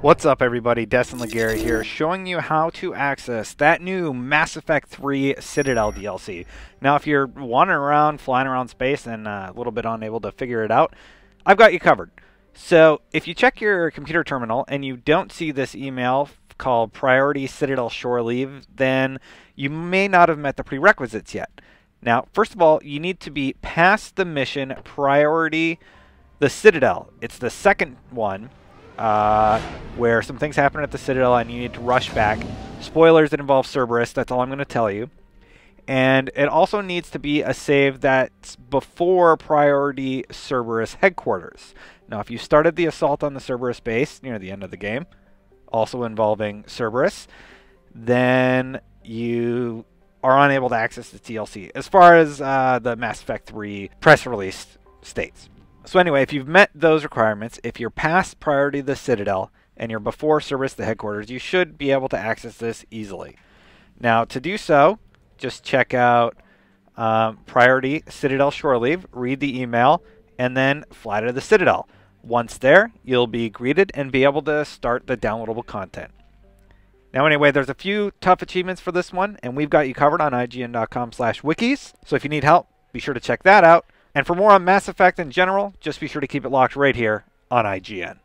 What's up everybody, Destin Legarie here, showing you how to access that new Mass Effect 3 Citadel DLC. Now if you're wandering around, flying around space, and uh, a little bit unable to figure it out, I've got you covered. So if you check your computer terminal and you don't see this email called Priority Citadel Shore Leave, then you may not have met the prerequisites yet. Now, first of all, you need to be past the mission Priority the Citadel. It's the second one uh, where some things happen at the Citadel and you need to rush back. Spoilers that involve Cerberus, that's all I'm going to tell you. And it also needs to be a save that's before priority Cerberus headquarters. Now, if you started the assault on the Cerberus base near the end of the game, also involving Cerberus, then you are unable to access the DLC, as far as uh, the Mass Effect 3 press release states. So anyway, if you've met those requirements, if you're past priority the Citadel, and you're before Cerberus headquarters, you should be able to access this easily. Now, to do so, just check out um, priority Citadel shore leave, read the email, and then fly to the Citadel. Once there, you'll be greeted and be able to start the downloadable content. Now, anyway, there's a few tough achievements for this one, and we've got you covered on IGN.com slash wikis. So if you need help, be sure to check that out. And for more on Mass Effect in general, just be sure to keep it locked right here on IGN.